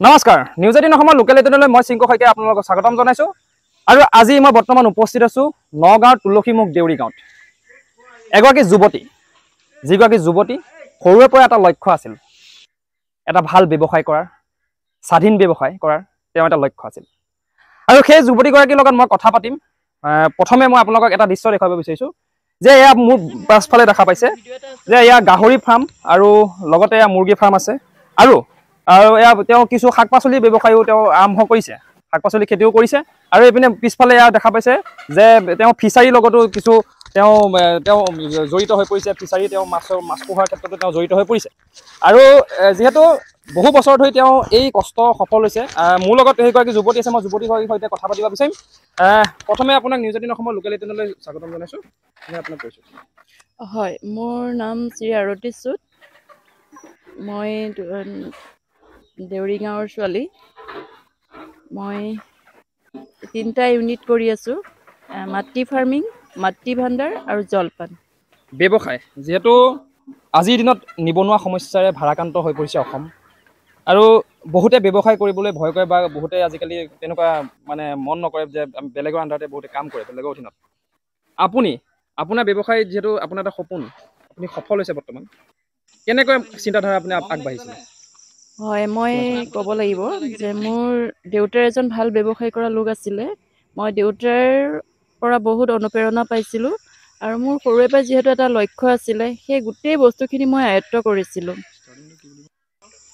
নমস্কাৰ news eighteen অসমৰ local এইটিনলৈ মই চিংক শইকীয়া আপোনালোকক স্বাগতম জনাইছোঁ। আৰু আজি মই বৰ্তমান উপস্থিত আছোঁ নগাঁৱৰ তুলসীমুখ দেউৰী গাঁৱত। এগৰাকী যুৱতী যিগৰাকী যুৱতী সৰুৰে পৰা এটা লক্ষ্য আছিল। এটা ভাল ব্যৱসায় কৰাৰ স্বাধীন ব্যৱসায় কৰাৰ তেওঁ এটা লক্ষ্য আছিল। আৰু সেই যুৱতীগৰাকীৰ লগত মই কথা পাতিম। প্ৰথমে মই আপোনালোকক এটা দৃশ্য দেখুৱাব বিচাৰিছোঁ যে এয়া মোৰ পাছফালে দেখা পাইছে যে এয়া গাহৰি ফাৰ্ম আৰু লগতে এয়া মুৰ্গী ফাৰ্ম আছে। আৰু আৰু এয়া তেওঁ কিছু শাক পাচলিৰ ব্যৱসায়ো তেওঁ আৰম্ভ কৰিছে। শাক পাচলি খেতিও কৰিছে। আৰু এইপিনে পিছফালে এয়া দেখা পাইছে যে তেওঁ ফিচাৰীৰ লগতো কিছু তেওঁ তেওঁ জড়িত হৈ পৰিছে। ফিচাৰী তেওঁ মাছৰ মাছ পোহাৰ ক্ষেত্ৰতো তেওঁ জড়িত হৈ পৰিছে। আৰু যিহেতু বহু বছৰ ধৰি তেওঁ এই কষ্ট সফল হৈছে মোৰ লগত সেইগৰাকী যুৱতী আছে মই যুৱতীগৰাকীৰ সৈতে কথা পাতিব বিচাৰিম। প্ৰথমে আপোনাক নিউজ এইটিন অসমৰ লোকেল এইটিনলৈ স্বাগতম জনাইছোঁ। মই আপোনাক কৈছোঁ। হয় মোৰ নাম শ্ৰী আৰতী চুত মই দেউৰী গাঁৱৰ ছোৱালী। মই তিনিটা ইউনিট কৰি আছোঁ মাটি ফাৰ্মিং মাটি ভাণ্ডাৰ আৰু জলপান। ব্যৱসায় যিহেতু আজিৰ দিনত নিবনুৱা সমস্যাৰে ভাৰাক্ৰান্ত হৈ পৰিছে অসম। আৰু বহুতে ব্যৱসায় কৰিবলৈ ভয় কৰে বা বহুতে আজিকালি তেনেকুৱা মানে মন নকৰে যে বেলেগৰ আণ্ডাৰতে বহুতে কাম কৰে বেলেগৰ অধীনত। আপুনি আপোনাৰ ব্যৱসায় যিহেতু আপোনাৰ এটা সপোন আপুনি সফল হৈছে বৰ্তমান। কেনেকৈ চিন্তাধাৰা আপুনি আগ- আগবাঢ়িছিলে হয় মই ক'ব লাগিব যে মোৰ দেউতাৰ এজন ভাল ব্যৱসায় কৰা লোক আছিলে। মই দেউতাৰ পৰা বহুত অনুপ্ৰেৰণা পাইছিলোঁ আৰু মোৰ সৰুৰে পৰা যিহেতু এটা লক্ষ্য আছিলে সেই গোটেই বস্তুখিনি মই আয়ত্ব কৰিছিলোঁ।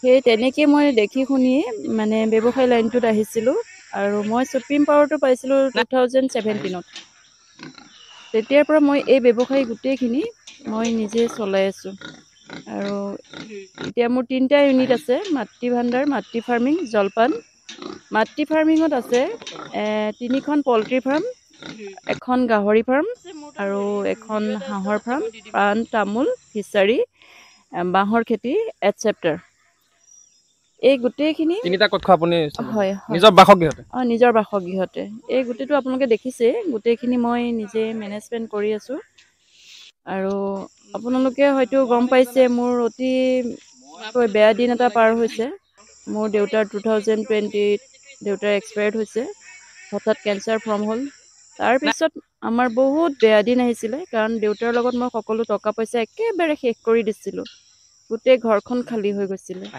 সেই তেনেকৈ মই দেখি শুনি মানে ব্যৱসায় লাইনটোত আহিছিলোঁ আৰু মই ছুপ্ৰিম পাৱাৰটো পাইছিলোঁ টু থাউজেণ্ড ছেভেণ্টিনত তেতিয়াৰ পৰা মই এই ব্যৱসায় গোটেইখিনি মই নিজে চলাই আছোঁ। আৰু এতিয়া মোৰ তিনিটা ইউনিট আছে মাতৃ ভাণ্ডাৰ মাতৃ ফাৰ্মিং জলপান। মাতৃ ফাৰ্মিঙত আছে তিনিখন পলট্ৰি ফাৰ্ম এখন গাহৰি ফাৰ্ম আৰু এখন হাঁহৰ ফাৰ্ম পাণ তামোল ফিচাৰী বাঁহৰ খেতি এটচেপ্টাৰ এই গোটেইখিনি তিনিটা কক্ষ আপুনি হয় নিজৰ বাসগৃহতে? অঁ নিজৰ বাসগৃহতে। এই গোটেইটো আপোনালোকে দেখিছে গোটেইখিনি মই নিজে মেনেজমেণ্ট কৰি আছোঁ। আৰু আপোনালোকে হয়তো গম পাইছে মোৰ অতি কৈ বেয়া দিন এটা পাৰ হৈছে। মোৰ দেউতাৰ টু থাউজেণ্ড টুৱেণ্টিত দেউতাৰ এক্সপায়াৰ্ড হৈছে। হঠাৎ কেঞ্চাৰ ফৰ্ম হ'ল। তাৰপিছত আমাৰ বহুত বেয়া দিন আহিছিলে কাৰণ দেউতাৰ লগত মই সকলো টকা পইচা একেবাৰে শেষ কৰি দিছিলোঁ। গোটেই ঘৰখন খালী হৈ গৈছিলে।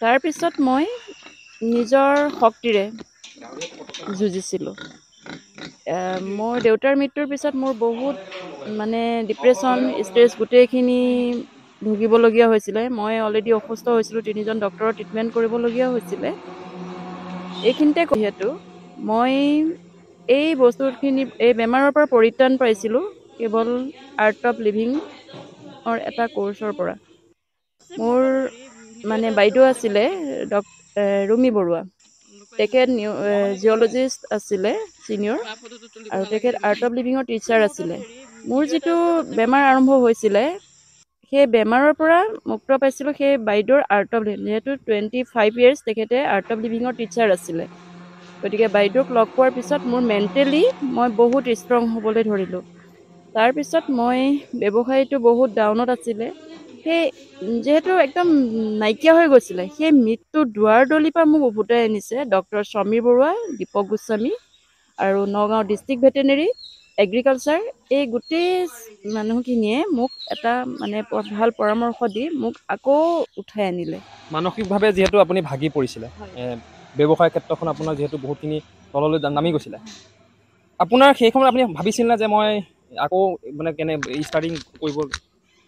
তাৰপিছত মই নিজৰ শক্তিৰে যুঁজিছিলোঁ। মোৰ দেউতাৰ মৃত্যুৰ পিছত মোৰ বহুত মানে ডিপ্ৰেশ্যন ষ্ট্ৰেছ গোটেইখিনি ভুগিবলগীয়া হৈছিলে। মই অলৰেডি অসুস্থ হৈছিলোঁ তিনিজন ডক্টৰৰ ট্ৰিটমেণ্ট কৰিবলগীয়া হৈছিলে। এইখিনিতে যিহেতু মই এই বস্তুখিনি এই বেমাৰৰ পৰা পৰিত্ৰাণ পাইছিলোঁ কেৱল আৰ্ট অফ লিভিঙৰ এটা কৰ্চৰ পৰা। মোৰ মানে বাইদেউ আছিলে ডক ৰুমি বৰুৱা। তেখেত নিউ জিঅ'লজিষ্ট আছিলে ছিনিয়ৰ আৰু তেখেত আৰ্ট অফ লিভিঙৰ টিচাৰ আছিলে। মোৰ যিটো বেমাৰ আৰম্ভ হৈছিলে সেই বেমাৰৰ পৰা মুক্ত পাইছিলোঁ সেই বাইদেউৰ আৰ্ট অফ লিভিং যিহেতু টুৱেণ্টি ফাইভ ইয়েৰ্ছ তেখেতে আৰ্ট অফ লিভিঙৰ টিচাৰ আছিলে। গতিকে বাইদেউক লগ পোৱাৰ পিছত মোৰ মেণ্টেলি মই বহুত ষ্ট্ৰং হ'বলৈ ধৰিলোঁ। তাৰপিছত মই ব্যৱসায়টো বহুত ডাউনত আছিলে। সেই যিহেতু একদম নাইকিয়া হৈ গৈছিলে সেই মৃত্যু দুৱাৰ দলিৰ পৰা মোক উভতাই আনিছে ডক্টৰ সমীৰ বৰুৱা দীপক গোস্বামী আৰু নগাঁও ডিষ্ট্ৰিক্ট ভেটেনেৰী এগ্ৰিকালচাৰ এই গোটেই মানুহখিনিয়ে মোক এটা মানে ভাল পৰামৰ্শ দি মোক আকৌ উঠাই আনিলে। মানসিকভাৱে যিহেতু আপুনি ভাগি পৰিছিলে ব্যৱসায় ক্ষেত্ৰখন আপোনাৰ যিহেতু বহুতখিনি তললৈ নামি গৈছিলে। আপোনাৰ সেই সময়ত আপুনি ভাবিছিল নে যে মই আকৌ মানে কেনে ষ্টাৰ্টিং কৰিব?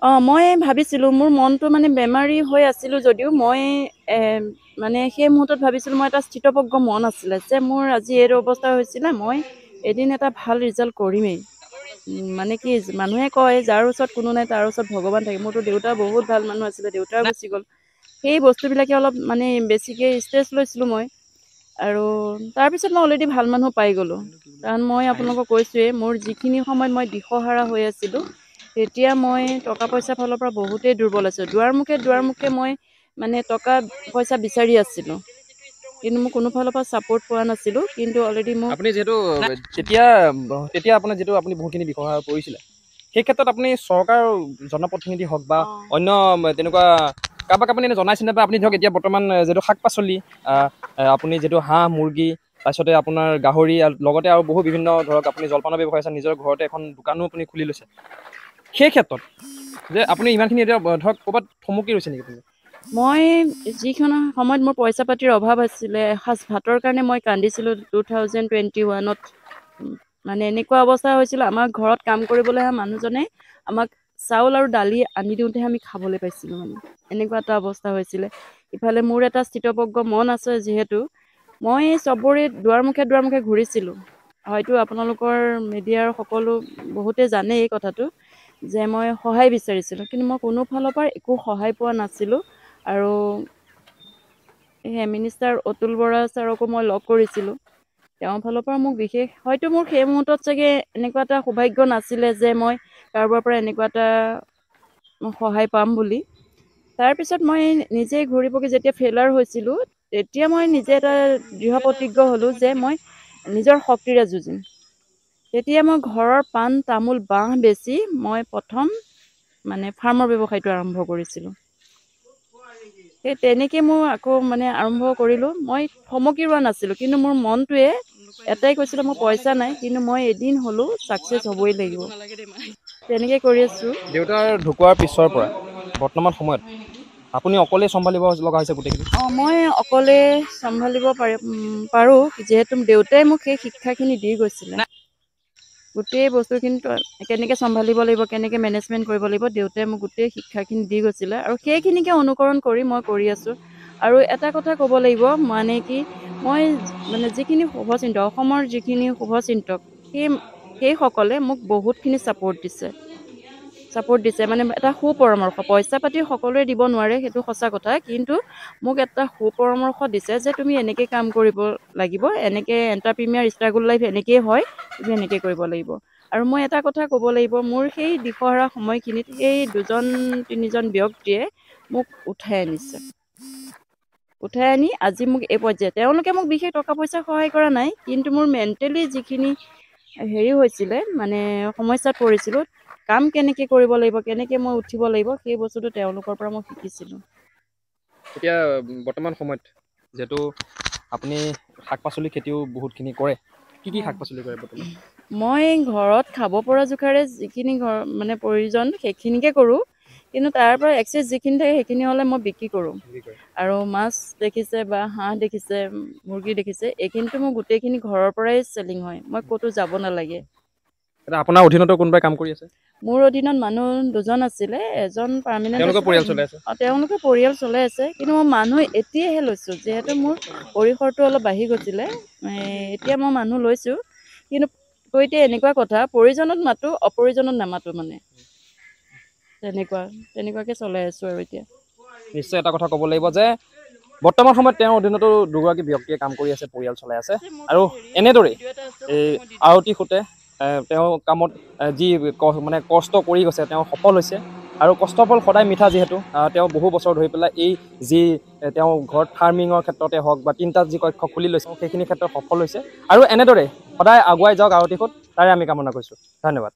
অঁ মই ভাবিছিলোঁ মোৰ মনটো মানে বেমাৰী হৈ আছিলোঁ যদিও মই মানে সেই মুহূৰ্তত ভাবিছিলোঁ মই এটা স্থিতপজ্ঞ মন আছিলে যে মোৰ আজি এইটো অৱস্থা হৈছিলে মই এদিন এটা ভাল ৰিজাল্ট কৰিমেই। মানে কি মানুহে কয় যাৰ ওচৰত কোনো নাই তাৰ ওচৰত ভগৱান থাকে। মোৰতো দেউতা বহুত ভাল মানুহ আছিলে দেউতাও গুচি গ'ল। সেই বস্তুবিলাকে অলপ মানে বেছিকৈ ষ্ট্ৰেছ লৈছিলোঁ মই। আৰু তাৰপিছত মই অলৰেডি ভাল মানুহ পাই গ'লোঁ। কাৰণ মই আপোনালোকক কৈছোঁৱেই মোৰ যিখিনি সময়ত মই দিশহাৰা হৈ আছিলোঁ তেতিয়া মই টকা পইচাৰ ফালৰ পৰা বহুতেই দুৰ্বল আছিলোঁ। দুৱাৰমুখে দুৱাৰমুখে মই মানে টকা পইচা বিচাৰি আছিলোঁ। কিন্তু মোক কোনো ফালৰ পৰা ছাপৰ্ট পোৱা নাছিলোঁ কিন্তু অলৰেডি মোক আপুনি যিহেতু তেতিয়া তেতিয়া আপোনাৰ যিহেতু আপুনি বহুতখিনি ব্যৱসায় কৰিছিলে সেই ক্ষেত্ৰত আপুনি চৰকাৰ জনপ্ৰতিনিধি হওক বা। অন্য তেনেকুৱা কাৰোবাক আপুনি এনে জনাইছেনে বা আপুনি ধৰক এতিয়া বৰ্তমান যিটো শাক পাচলি আপুনি যিটো হাঁহ মুৰ্গী তাৰপিছতে আপোনাৰ গাহৰি আৰু লগতে আৰু বহু বিভিন্ন ধৰক আপুনি জলপানৰ ব্যৱসায় আছে নিজৰ ঘৰতে এখন দোকানো আপুনি খুলি লৈছে সেই ক্ষেত্ৰত যে আপুনি ইমানখিনি এতিয়া ধৰক ক'ৰবাত থমকি ৰৈছে নেকি আপুনি মই যিখন সময়ত মোৰ পইচা পাতিৰ অভাৱ আছিলে এসাঁজ ভাতৰ কাৰণে মই কান্দিছিলোঁ টু থাউজেণ্ড টুৱেণ্টি ওৱানত মানে এনেকুৱা অৱস্থা হৈছিল আমাৰ ঘৰত কাম কৰিবলৈ অহা মানুহজনে আমাক চাউল আৰু দালি আনি দিওঁতেহে আমি খাবলৈ পাইছিলোঁ মানে এনেকুৱা এটা অৱস্থা হৈছিলে। ইফালে মোৰ এটা স্থিতপজ্ঞ মন আছে যিহেতু মই চবৰে দুৱাৰমুখে দুৱাৰমুখে ঘূৰিছিলোঁ। হয়তো আপোনালোকৰ মিডিয়াৰ সকলো বহুতে জানে এই কথাটো যে মই সহায় বিচাৰিছিলোঁ কিন্তু মই কোনো ফালৰ পৰা একো সহায় পোৱা নাছিলোঁ। আৰু সেই মিনিষ্টাৰ অতুল বৰা ছাৰকো মই লগ কৰিছিলোঁ। তেওঁৰ ফালৰ পৰা মোক বিশেষ হয়তো মোৰ সেই মুহূৰ্তত চাগে এনেকুৱা এটা সৌভাগ্য নাছিলে যে মই কাৰোবাৰ পৰা এনেকুৱা এটা সহায় পাম বুলি। তাৰপিছত মই নিজে ঘূৰি পকি যেতিয়া ফেইলাৰ হৈছিলোঁ তেতিয়া মই নিজে এটা দৃঢ় প্ৰতিজ্ঞ হ'লোঁ যে মই নিজৰ শক্তিৰে যুঁজিম। তেতিয়া মই ঘৰৰ পাণ তামোল বাঁহ বেচি মই প্ৰথম মানে ফাৰ্মৰ ব্যৱসায়টো আৰম্ভ কৰিছিলোঁ। সেই তেনেকৈ মোৰ আকৌ মানে আৰম্ভ কৰিলোঁ। মই থমকি ৰোৱা নাছিলোঁ কিন্তু মোৰ মনটোৱে এটাই কৈছিলে মোৰ পইচা নাই কিন্তু মই এদিন হ'লেও ছাকচেছ হ'বই লাগিব। তেনেকৈ কৰি আছোঁ। দেউতাৰ ঢুকোৱাৰ পিছৰ পৰা বৰ্তমান সময়ত আপুনি অকলে চম্ভালিব লগা হৈছে গোটেইখিনি? অঁ মই অকলে চম্ভালিব পাৰি পাৰোঁ যিহেতু দেউতাই মোক সেই শিক্ষাখিনি দি গৈছিলে। গোটেই বস্তুখিনি কেনেকৈ চম্ভালিব লাগিব কেনেকৈ মেনেজমেণ্ট কৰিব লাগিব দেউতাই মোক গোটেই শিক্ষাখিনি দি গৈছিলে আৰু সেইখিনিকে অনুকৰণ কৰি মই কৰি আছোঁ। আৰু এটা কথা ক'ব লাগিব মানে কি মই মানে যিখিনি শুভচিন্তক অসমৰ যিখিনি শুভচিন্তক সেই সেইসকলে মোক বহুতখিনি ছাপৰ্ট দিছে। ছাপৰ্ট দিছে। মানে এটা সু পৰামৰ্শ পইচা পাতি সকলোৱে দিব নোৱাৰে সেইটো সঁচা কথা। কিন্তু মোক এটা সু পৰামৰ্শ দিছে যে তুমি এনেকৈ কাম কৰিব লাগিব এনেকৈ এণ্টাৰপ্ৰিমিয়াৰ ষ্ট্ৰাগল লাইফ এনেকৈয়ে হয় তুমি এনেকৈ কৰিব লাগিব। আৰু মই এটা কথা ক'ব লাগিব মোৰ সেই দিশহৰা সময়খিনিত সেই দুজন তিনিজন ব্যক্তিয়ে মোক উঠাই আনিছে। উঠাই আনি আজি মোক এই পৰ্যায়ে তেওঁলোকে মোক বিশেষ টকা পইচা সহায় কৰা নাই কিন্তু মোৰ মেণ্টেলি যিখিনি হেৰি হৈছিলে মানে সমস্যাত পৰিছিলোঁ কাম কেনেকৈ কৰিব লাগিব কেনেকৈ মই উঠিব লাগিব সেই বস্তুটো তেওঁলোকৰ পৰা মই শিকিছিলোঁ। এতিয়া বৰ্তমান সময়ত যিহেতু আপুনি শাক পাচলি খেতিও বহুতখিনি কৰে কি কি শাক পাচলি কৰে বৰ্তমান? মই ঘৰত খাব পৰা জোখাৰে যিখিনি ঘৰ মানে প্ৰয়োজন সেইখিনিকে কৰোঁ কিন্তু তাৰ পৰা এক্সেছ যিখিনি থাকে সেইখিনি হ'লে মই বিক্ৰী কৰোঁ। আৰু মাছ দেখিছে বা হাঁহ দেখিছে মুৰ্গী দেখিছে এইখিনিতো মোৰ গোটেইখিনি ঘৰৰ পৰাই চেলিং হয় মই ক'তো যাব নালাগে। আপোনাৰ অধীনতো কোনোবাই কাম কৰি আছে? মোৰ অধীনত মানুহ দুজন আছিলে এজন পাৰ্মানেণ্ট তেওঁলোকে পৰিয়াল চলাই আছে? কিন্তু মই মানুহ এতিয়াহে লৈছোঁ যিহেতু মোৰ পৰিসৰটো অলপ বাঢ়ি গৈছিলে এতিয়া মই মানুহ লৈছোঁ। কিন্তু এতিয়া এনেকুৱা কথা প্ৰয়োজনত মাতো অপ্ৰয়োজনত নামাতো মানে। তেনেকুৱা তেনেকুৱাকৈ চলাই আছোঁ আৰু এতিয়া। নিশ্চয় এটা কথা ক'ব লাগিব যে বৰ্তমান সময়ত তেওঁৰ অধীনতো দুগৰাকী ব্যক্তিয়ে কাম কৰি আছে পৰিয়াল চলাই আছে। আৰু এনেদৰেই এই আৰতী সূতে তেওঁ কামত যি মানে কষ্ট কৰি গৈছে তেওঁ সফল হৈছে। আৰু কষ্টৰ ফল সদায় মিঠা যিহেতু তেওঁ বহু বছৰ ধৰি পেলাই এই যি তেওঁ ঘৰত ফাৰ্মিঙৰ ক্ষেত্ৰতে হওক বা তিনিটা যি কক্ষ খুলি লৈছে সেইখিনি ক্ষেত্ৰত সফল হৈছে। আৰু এনেদৰে সদায় আগুৱাই যাওক আৰতী সূত তাৰে আমি কামনা কৰিছোঁ। ধন্যবাদ।